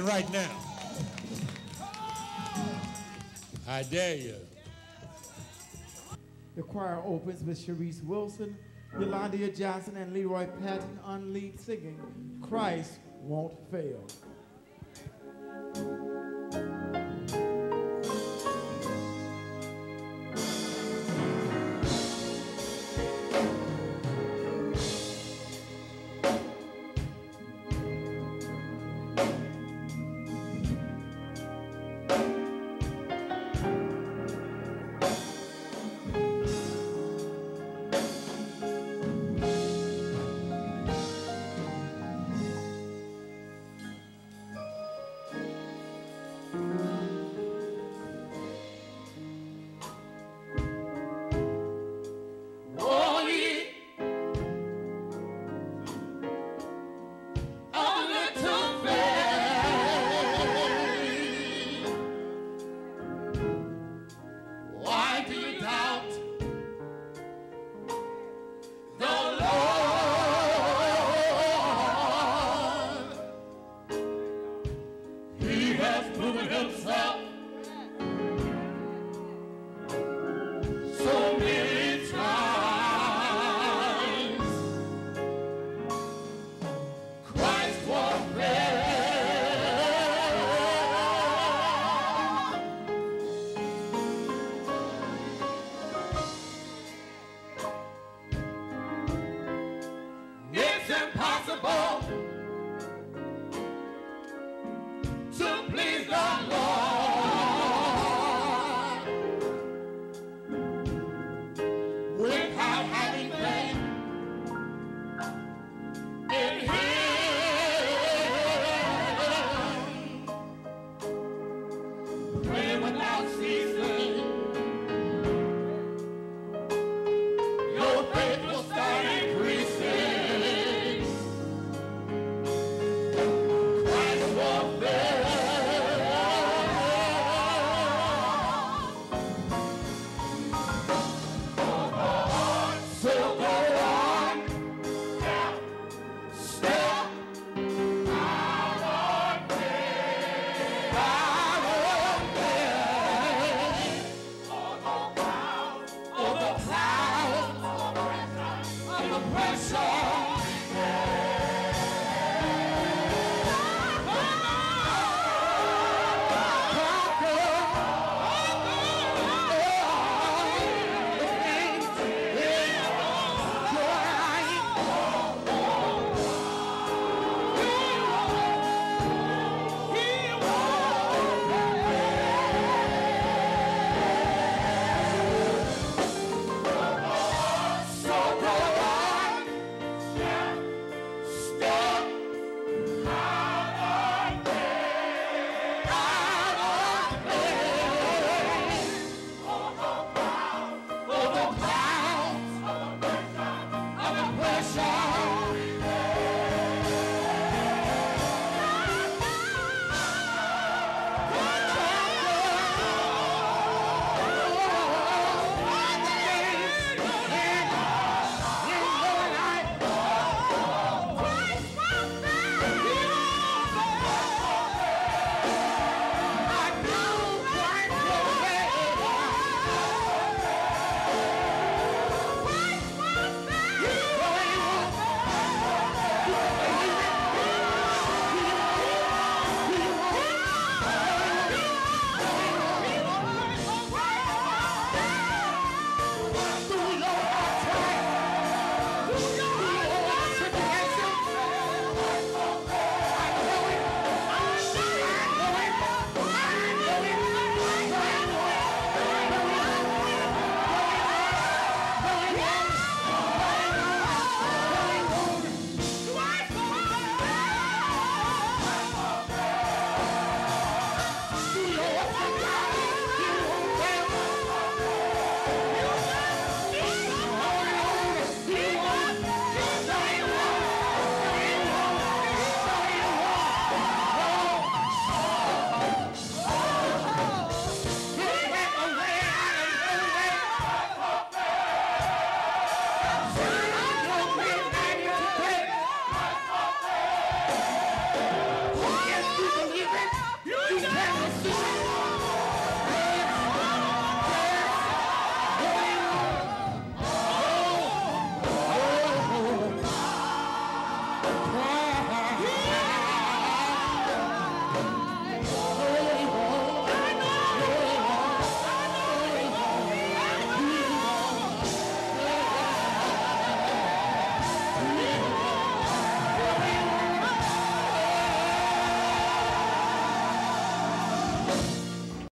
right now. I dare you. The choir opens with Charisse Wilson, Ulondia Johnson, and LeRoy Patten on lead singing, Christ Won't Fail.